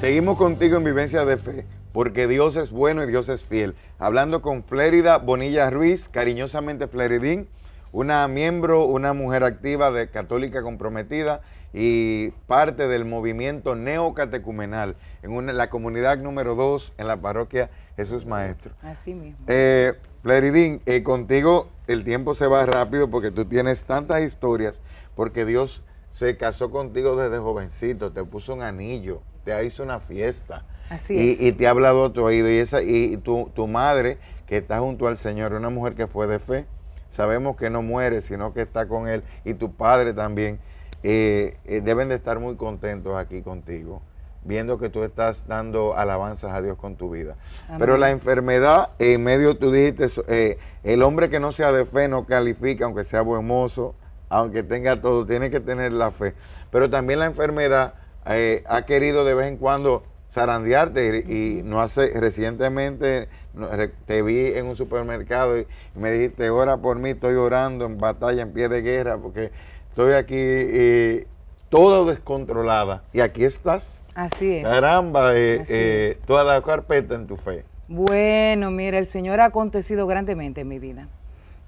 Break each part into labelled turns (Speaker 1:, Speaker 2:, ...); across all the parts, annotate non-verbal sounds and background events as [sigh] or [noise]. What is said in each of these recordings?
Speaker 1: Seguimos contigo en Vivencia de Fe, porque Dios es bueno y Dios es fiel. Hablando con Flérida Bonilla Ruiz, cariñosamente Fleridín, una miembro, una mujer activa de católica comprometida y parte del movimiento neocatecumenal en la comunidad número 2 en la parroquia Jesús Maestro.
Speaker 2: Así mismo.
Speaker 1: Eh, Fleridín, eh, contigo el tiempo se va rápido porque tú tienes tantas historias, porque Dios se casó contigo desde jovencito, te puso un anillo, te hizo una fiesta.
Speaker 2: Así
Speaker 1: y,
Speaker 2: es.
Speaker 1: y te ha hablado a tu oído. Y, esa, y tu, tu madre, que está junto al Señor, una mujer que fue de fe, sabemos que no muere, sino que está con Él. Y tu padre también, eh, eh, deben de estar muy contentos aquí contigo, viendo que tú estás dando alabanzas a Dios con tu vida.
Speaker 2: Amén.
Speaker 1: Pero la enfermedad, en medio tú dijiste, eh, el hombre que no sea de fe no califica, aunque sea buen mozo, aunque tenga todo, tiene que tener la fe. Pero también la enfermedad eh, ha querido de vez en cuando zarandearte y, y no hace recientemente no, te vi en un supermercado y, y me dijiste ora por mí estoy orando en batalla en pie de guerra porque estoy aquí eh, todo descontrolada y aquí estás
Speaker 2: Así es.
Speaker 1: caramba eh,
Speaker 2: Así
Speaker 1: eh,
Speaker 2: es.
Speaker 1: toda la carpeta en tu fe
Speaker 2: Bueno, mira, el Señor ha acontecido grandemente en mi vida.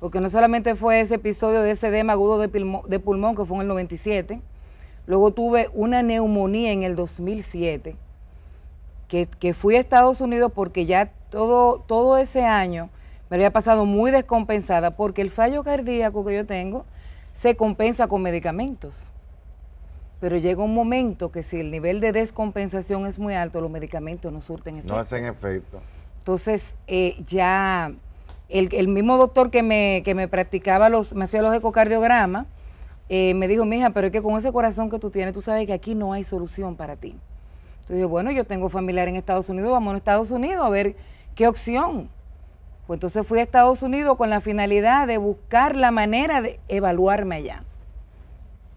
Speaker 2: Porque no solamente fue ese episodio de ese edema agudo de, pilmo- de pulmón que fue en el 97, luego tuve una neumonía en el 2007, que, que fui a Estados Unidos porque ya todo, todo ese año me había pasado muy descompensada, porque el fallo cardíaco que yo tengo se compensa con medicamentos. Pero llega un momento que si el nivel de descompensación es muy alto, los medicamentos no surten efecto.
Speaker 1: no hacen efecto
Speaker 2: Entonces, eh, ya el, el mismo doctor que me, que me practicaba los, me hacía los ecocardiogramas, eh, me dijo, mija, pero es que con ese corazón que tú tienes, tú sabes que aquí no hay solución para ti. Entonces bueno, yo tengo familiar en Estados Unidos, vamos a Estados Unidos a ver qué opción. Pues entonces fui a Estados Unidos con la finalidad de buscar la manera de evaluarme allá.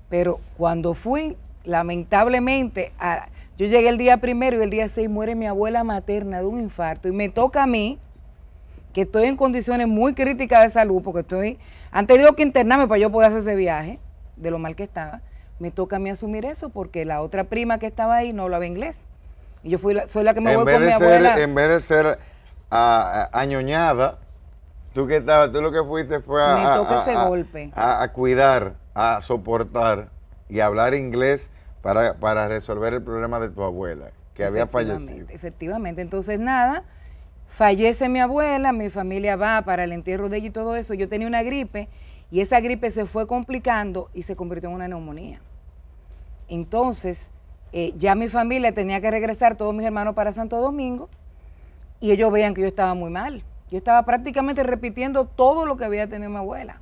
Speaker 2: Pero cuando fui, lamentablemente, yo llegué el día primero y el día 6 muere mi abuela materna de un infarto y me toca a mí, que estoy en condiciones muy críticas de salud, porque estoy, han tenido que internarme para yo poder hacer ese viaje, de lo mal que estaba, me toca a mí asumir eso porque la otra prima que estaba ahí no hablaba inglés. Y yo fui la- soy la que me
Speaker 1: en
Speaker 2: voy
Speaker 1: vez,
Speaker 2: con mi abuela.
Speaker 1: en vez de ser ah, ah, añoñada, tú que estabas, tú lo que fuiste fue a,
Speaker 2: Me
Speaker 1: a-
Speaker 2: toca
Speaker 1: a-
Speaker 2: ese
Speaker 1: a-
Speaker 2: golpe.
Speaker 1: a- a cuidar, a soportar y hablar inglés para, para resolver el problema de tu abuela, que había fallecido.
Speaker 2: Efectivamente, entonces nada, fallece mi abuela, mi familia va para el entierro de ella y todo eso. Yo tenía una gripe y esa gripe se fue complicando y se convirtió en una neumonía. Entonces, eh, ya mi familia tenía que regresar, todos mis hermanos, para Santo Domingo y ellos veían que yo estaba muy mal. Yo estaba prácticamente repitiendo todo lo que había tenido mi abuela.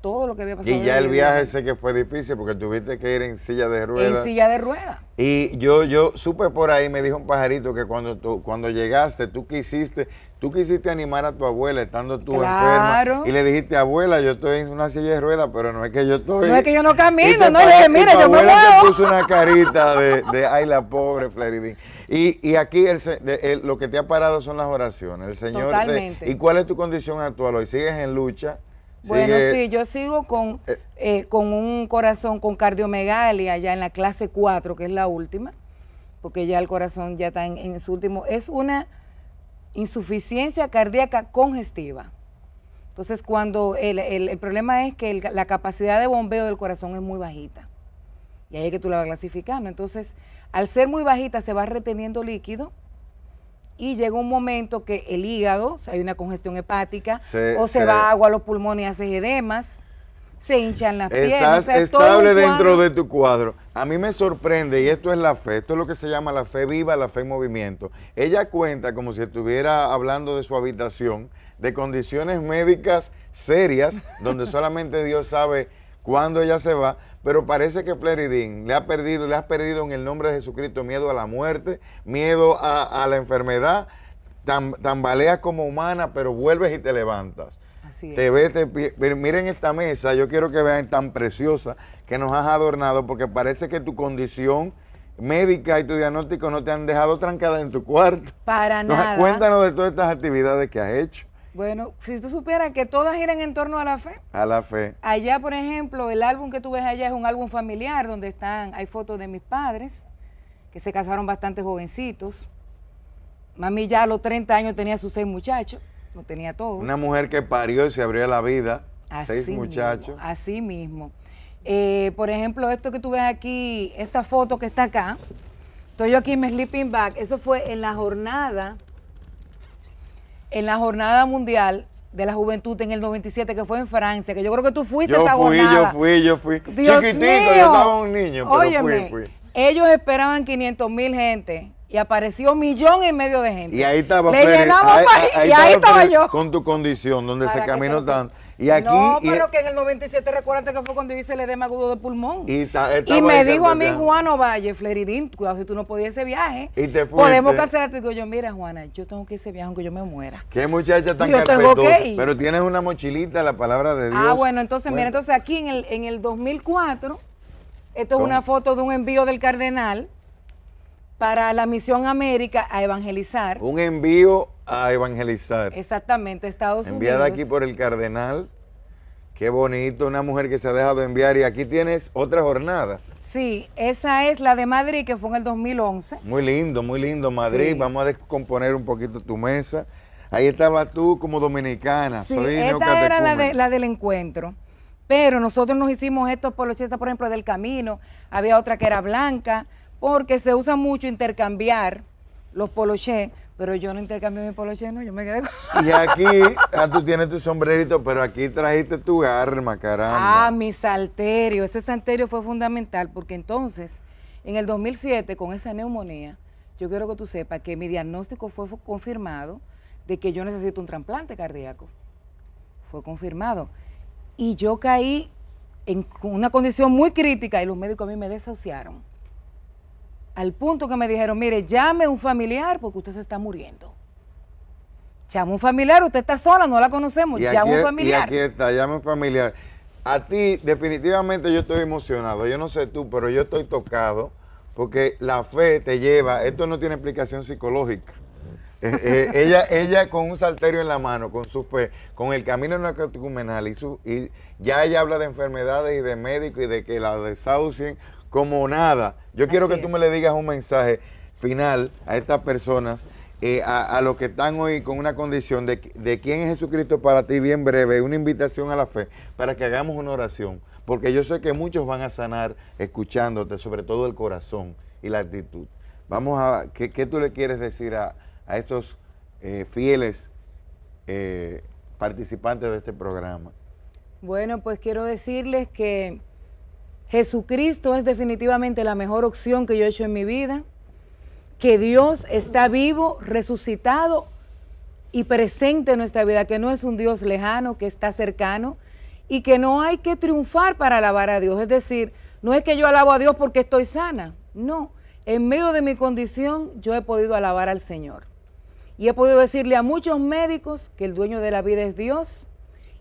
Speaker 2: Todo lo que había pasado.
Speaker 1: Y ya el
Speaker 2: vida.
Speaker 1: viaje sé que fue difícil porque tuviste que ir en silla de ruedas.
Speaker 2: En silla de ruedas.
Speaker 1: Y yo, yo supe por ahí, me dijo un pajarito que cuando tú, cuando llegaste, tú quisiste, tú quisiste animar a tu abuela estando tú
Speaker 2: Claro.
Speaker 1: enferma. Y le dijiste, abuela, yo estoy en una silla de ruedas, pero no es que yo estoy.
Speaker 2: No es que yo no camino, no, dije,
Speaker 1: y
Speaker 2: mira, yo me
Speaker 1: abuela
Speaker 2: muevo.
Speaker 1: te puso una carita de, de ay, la pobre Fleridín. Y, y aquí el de- el- lo que te ha parado son las oraciones. El Señor. te-
Speaker 2: Totalmente.
Speaker 1: ¿Y cuál es tu condición actual hoy? ¿Sigues en lucha?
Speaker 2: Bueno,
Speaker 1: ¿Sigues-
Speaker 2: sí, yo sigo con,
Speaker 1: Eh.
Speaker 2: eh, con un corazón con cardiomegalia ya en la clase 4, que es la última, porque ya el corazón ya está en, en su último. Es una insuficiencia cardíaca congestiva. Entonces, cuando el, el- el problema es que el- la capacidad de bombeo del corazón es muy bajita. Y ahí es que tú la vas clasificando. Entonces, al ser muy bajita, se va reteniendo líquido y llega un momento que el hígado, o sea, hay una congestión hepática,
Speaker 1: Se-
Speaker 2: o se,
Speaker 1: se-
Speaker 2: va agua a los pulmones y hace edemas, se hinchan las piernas.
Speaker 1: Estás
Speaker 2: o sea,
Speaker 1: estable dentro de tu cuadro. A mí me sorprende, y esto es la fe, esto es lo que se llama la fe viva, la fe en movimiento. Ella cuenta como si estuviera hablando de su habitación, de condiciones médicas serias, [laughs] donde solamente Dios sabe cuándo ella se va, pero parece que Fleridín le ha perdido, le has perdido en el nombre de Jesucristo miedo a la muerte, miedo a, a la enfermedad, Tam- tambaleas como humana, pero vuelves y te levantas.
Speaker 2: Así es.
Speaker 1: Te ves, te miren esta mesa, yo quiero que vean tan preciosa que nos has adornado porque parece que tu condición médica y tu diagnóstico no te han dejado trancada en tu cuarto.
Speaker 2: Para
Speaker 1: Nos-
Speaker 2: nada.
Speaker 1: Cuéntanos de todas estas actividades que has hecho
Speaker 2: Bueno, si tú supieras que todas giran en torno a la fe.
Speaker 1: a la fe.
Speaker 2: Allá, por ejemplo, el álbum que tú ves allá es un álbum familiar donde están, hay fotos de mis padres, que se casaron bastante jovencitos. Mami ya a los 30 años tenía sus seis muchachos, no tenía todos.
Speaker 1: Una mujer que parió y se abrió la vida, seis muchachos.
Speaker 2: así mismo. Eh, por ejemplo, esto que tú ves aquí, esta foto que está acá, estoy yo aquí en mi sleeping bag, eso fue en la jornada, en la jornada mundial de la juventud en el 97, que fue en Francia, que yo creo que tú fuiste
Speaker 1: yo
Speaker 2: a esta
Speaker 1: fui,
Speaker 2: jornada.
Speaker 1: Yo fui, yo fui, yo fui. Chiquitito, yo estaba un niño, pero fui, fui.
Speaker 2: Ellos esperaban 500 mil gente y apareció un millón y medio de gente.
Speaker 1: Y ahí estaba
Speaker 2: Le llenamos ahí, y ahí estaba yo.
Speaker 1: Con tu condición, donde se caminó tanto. Y aquí,
Speaker 2: no, pero que en el 97, recuérdate que fue cuando hice el edema agudo de pulmón.
Speaker 1: Y,
Speaker 2: y me dijo a mí Juan Ovalle, Fleridín, cuidado si tú no podías ese viaje.
Speaker 1: Y te.
Speaker 2: Podemos cancelar. Te digo yo, mira Juana, yo tengo que ir ese viaje aunque yo me muera.
Speaker 1: Qué muchacha tan carpetosa. Pero tienes una mochilita, la palabra de Dios.
Speaker 2: Ah, bueno, entonces, mira, entonces aquí en el, en el 2004, esto es una foto de un envío del cardenal para la misión América a evangelizar.
Speaker 1: Un envío a evangelizar.
Speaker 2: Exactamente, Estados
Speaker 1: Unidos. Enviada aquí por el cardenal. Qué bonito, una mujer que se ha dejado enviar y aquí tienes otra jornada.
Speaker 2: Sí, esa es la de Madrid que fue en el 2011.
Speaker 1: Muy lindo, muy lindo Madrid. Vamos a descomponer un poquito tu mesa. Ahí estaba tú como dominicana.
Speaker 2: Sí, esta era la, de, la del encuentro. Pero nosotros nos hicimos estos polochetas, por ejemplo, del camino. Había otra que era blanca porque se usa mucho intercambiar los polochés, pero yo no intercambio mi poloché, no, yo me quedé
Speaker 1: con... Y aquí, ah, tú tienes tu sombrerito, pero aquí trajiste tu arma, caramba.
Speaker 2: Ah, mi salterio, ese salterio fue fundamental, porque entonces, en el 2007, con esa neumonía, yo quiero que tú sepas que mi diagnóstico fue confirmado de que yo necesito un trasplante cardíaco. Fue confirmado. Y yo caí en una condición muy crítica y los médicos a mí me desahuciaron al punto que me dijeron, mire, llame a un familiar porque usted se está muriendo. Llame a un familiar, usted está sola, no la conocemos, llame un familiar.
Speaker 1: Y aquí está, llame a un familiar. A ti, definitivamente yo estoy emocionado, yo no sé tú, pero yo estoy tocado porque la fe te lleva, esto no tiene explicación psicológica. Eh, eh, [laughs] ella, ella con un salterio en la mano, con su fe, con el camino neocatecumenal y, su, y ya ella habla de enfermedades y de médicos y de que la desahucien como nada. Yo quiero que tú me le digas un mensaje final a estas personas, eh, a, los que están hoy con una condición de, de quién es Jesucristo para ti, bien breve, una invitación a la fe, para que hagamos una oración. Porque yo sé que muchos van a sanar escuchándote, sobre todo el corazón y la actitud. Vamos a, ¿qué, tú le quieres decir a, estos eh, fieles eh, participantes de este programa?
Speaker 2: Bueno, pues quiero decirles que Jesucristo es definitivamente la mejor opción que yo he hecho en mi vida, que Dios está vivo, resucitado y presente en nuestra vida, que no es un Dios lejano, que está cercano y que no hay que triunfar para alabar a Dios. Es decir, no es que yo alabo a Dios porque estoy sana, no. En medio de mi condición yo he podido alabar al Señor. Y he podido decirle a muchos médicos que el dueño de la vida es Dios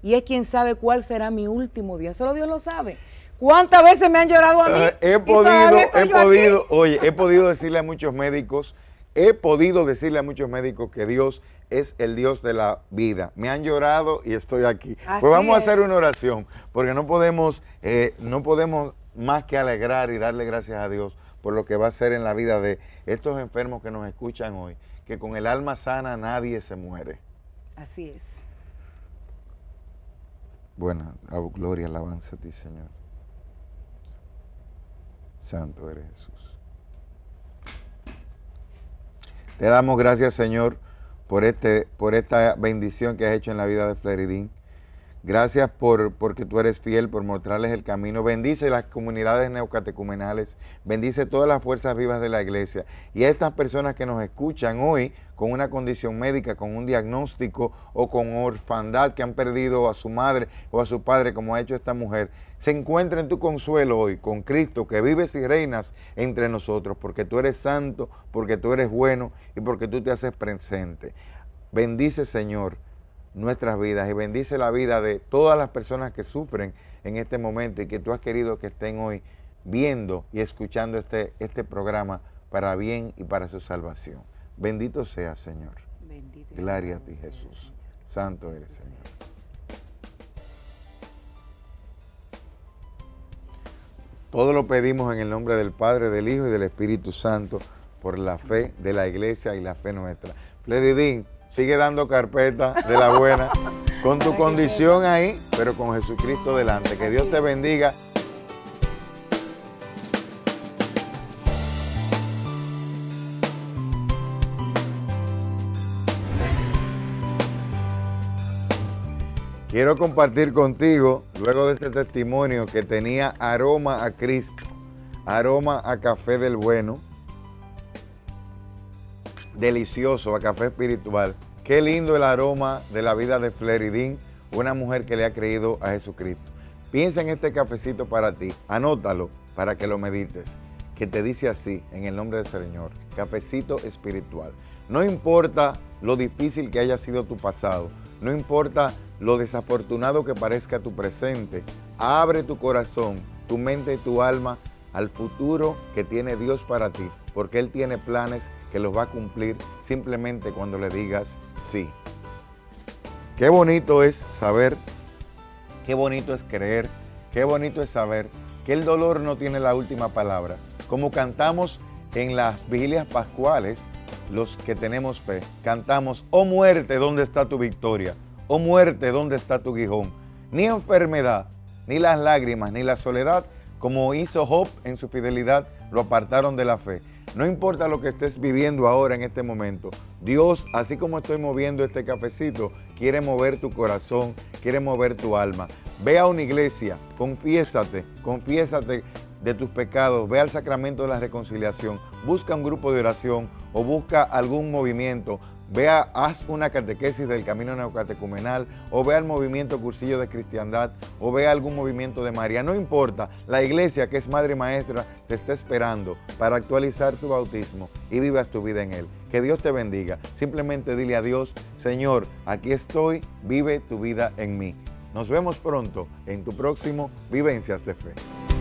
Speaker 2: y es quien sabe cuál será mi último día. Solo Dios lo sabe. ¿Cuántas veces me han llorado a mí? Eh,
Speaker 1: he podido, he podido, oye, he podido decirle a muchos médicos, he podido decirle a muchos médicos que Dios es el Dios de la vida. Me han llorado y estoy aquí. pues vamos a hacer una oración, porque no podemos, eh, no podemos más que alegrar y darle gracias a Dios por lo que va a hacer en la vida de estos enfermos que nos escuchan hoy, que con el alma sana nadie se muere.
Speaker 2: Así es.
Speaker 1: Buena, gloria, alabanza a ti, Señor. Santo eres Jesús. Te damos gracias, Señor, por, este, por esta bendición que has hecho en la vida de Fleridín. Gracias por porque tú eres fiel, por mostrarles el camino. Bendice las comunidades neocatecumenales, bendice todas las fuerzas vivas de la iglesia. Y a estas personas que nos escuchan hoy con una condición médica, con un diagnóstico o con orfandad que han perdido a su madre o a su padre, como ha hecho esta mujer, se encuentren tu consuelo hoy con Cristo, que vives y reinas entre nosotros, porque tú eres santo, porque tú eres bueno y porque tú te haces presente. Bendice, Señor nuestras vidas y bendice la vida de todas las personas que sufren en este momento y que tú has querido que estén hoy viendo y escuchando este, este programa para bien y para su salvación. Bendito sea, Señor. Bendito Gloria a ti, Jesús. Santo eres, Señor. Todo lo pedimos en el nombre del Padre, del Hijo y del Espíritu Santo, por la fe de la iglesia y la fe nuestra. Fleridín, sigue dando carpeta de la buena, con tu condición ahí, pero con Jesucristo delante. Que Dios te bendiga. Quiero compartir contigo, luego de este testimonio que tenía aroma a Cristo, aroma a café del bueno, delicioso, a café espiritual. Qué lindo el aroma de la vida de Fleridín, una mujer que le ha creído a Jesucristo. Piensa en este cafecito para ti, anótalo para que lo medites, que te dice así, en el nombre del Señor, cafecito espiritual. No importa lo difícil que haya sido tu pasado, no importa lo desafortunado que parezca tu presente, abre tu corazón, tu mente y tu alma al futuro que tiene Dios para ti, porque Él tiene planes que los va a cumplir simplemente cuando le digas sí. Qué bonito es saber, qué bonito es creer, qué bonito es saber que el dolor no tiene la última palabra. Como cantamos en las vigilias pascuales, los que tenemos fe, cantamos, oh muerte, ¿dónde está tu victoria? Oh muerte, ¿dónde está tu guijón? Ni enfermedad, ni las lágrimas, ni la soledad, como hizo Job en su fidelidad, lo apartaron de la fe. No importa lo que estés viviendo ahora en este momento, Dios, así como estoy moviendo este cafecito, quiere mover tu corazón, quiere mover tu alma. Ve a una iglesia, confiésate, confiésate de tus pecados, ve al sacramento de la reconciliación, busca un grupo de oración o busca algún movimiento, vea, haz una catequesis del camino neocatecumenal, o vea el movimiento cursillo de cristiandad, o vea algún movimiento de María. No importa, la iglesia que es madre maestra te está esperando para actualizar tu bautismo y vivas tu vida en él. Que Dios te bendiga. Simplemente dile a Dios, Señor, aquí estoy, vive tu vida en mí. Nos vemos pronto en tu próximo Vivencias de Fe.